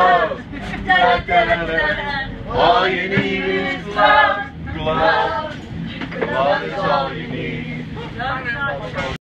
gloves. All you need is gloves, gloves. Gloves is all you need.